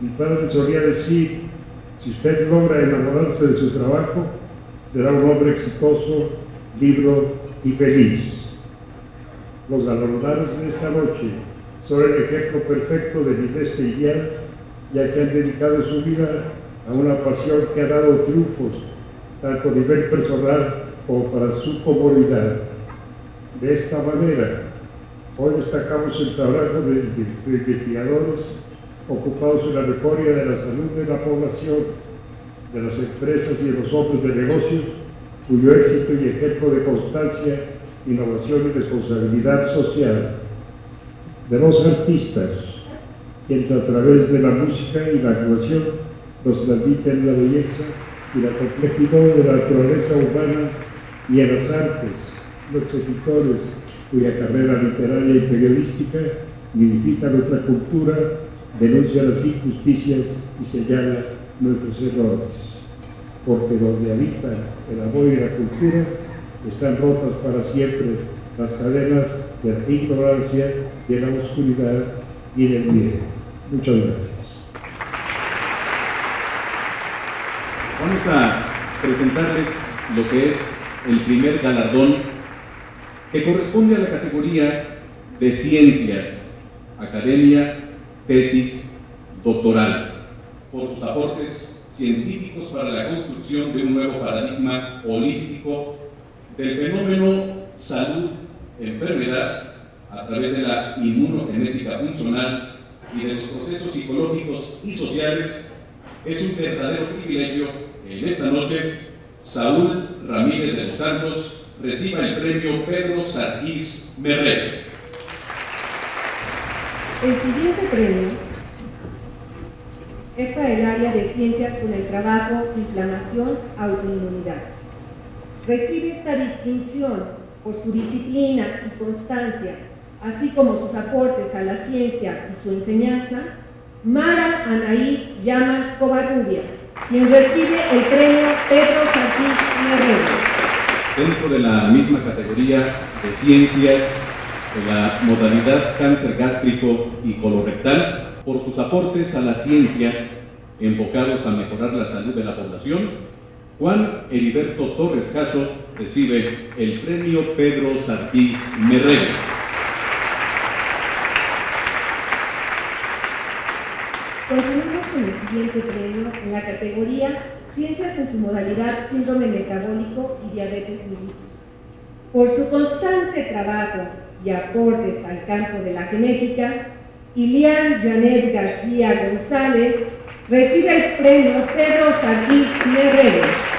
Mi padre solía decir, si usted logra enamorarse de su trabajo, será un hombre exitoso, libre y feliz. Los galardonados de esta noche son el ejemplo perfecto de este ideal, ya que han dedicado su vida a una pasión que ha dado triunfos, tanto a nivel personal como para su comunidad. De esta manera, hoy destacamos el trabajo de investigadores ocupados en la memoria de la salud de la población, de las empresas y de los hombres de negocios, cuyo éxito y ejemplo de constancia, innovación y responsabilidad social. De los artistas, quienes a través de la música y la actuación nos transmiten la belleza y la complejidad de la naturaleza humana y en las artes, los escritores cuya carrera literaria y periodística vivifica nuestra cultura denuncia las injusticias y señala nuestros errores, porque donde habita el amor y la cultura están rotas para siempre las cadenas de la ignorancia, de la oscuridad y del miedo. Muchas gracias. Vamos a presentarles lo que es el primer galardón que corresponde a la categoría de ciencias, academia tesis doctoral, por sus aportes científicos para la construcción de un nuevo paradigma holístico del fenómeno salud-enfermedad a través de la inmunogenética funcional y de los procesos psicológicos y sociales, es un verdadero privilegio que en esta noche Saúl Ramírez de los Santos reciba el premio Pedro Sargis Merrero. El siguiente premio es para el área de ciencias con el trabajo, inflamación, autoinmunidad. Recibe esta distinción por su disciplina y constancia, así como sus aportes a la ciencia y su enseñanza, Mara Anaís Llamas Covarrubias, quien recibe el premio Pedro Santis Merredo. Dentro de la misma categoría de ciencias la modalidad cáncer gástrico y colorectal por sus aportes a la ciencia enfocados a mejorar la salud de la población. Juan Heriberto Torres Caso recibe el premio Pedro Sartís Merrero. Continuamos con el siguiente premio en la categoría Ciencias en su modalidad Síndrome Metabólico y Diabetes mellitus. Por su constante trabajo y aportes al campo de la genética, Ilian Janet García González recibe el premio Pedro Sargis Guerrero